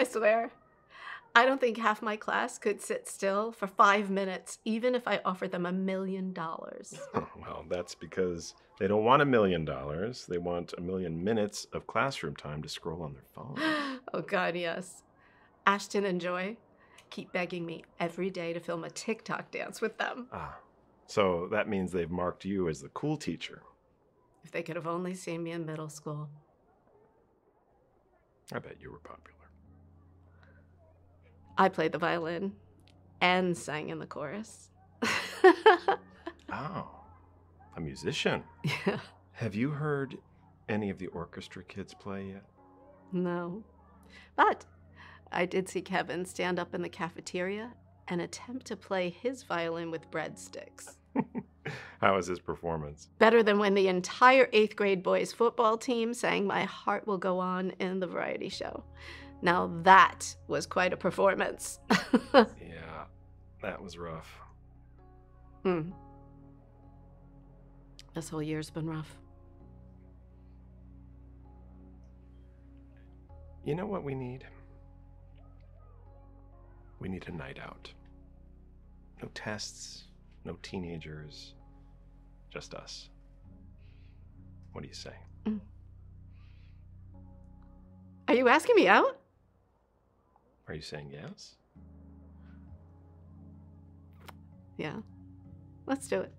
I swear. I don't think half my class could sit still for five minutes, even if I offered them a million dollars. well, that's because they don't want a million dollars. They want a million minutes of classroom time to scroll on their phone. oh, God, yes. Ashton and Joy keep begging me every day to film a TikTok dance with them. Ah, so that means they've marked you as the cool teacher. If they could have only seen me in middle school. I bet you were popular. I played the violin and sang in the chorus. oh, a musician. Yeah. Have you heard any of the orchestra kids play yet? No. But I did see Kevin stand up in the cafeteria and attempt to play his violin with breadsticks. How was his performance? Better than when the entire eighth grade boys football team sang My Heart Will Go On in the variety show. Now that was quite a performance. yeah, that was rough. Hmm. This whole year's been rough. You know what we need? We need a night out. No tests, no teenagers, just us. What do you say? Mm. Are you asking me out? Are you saying yes? Yeah. Let's do it.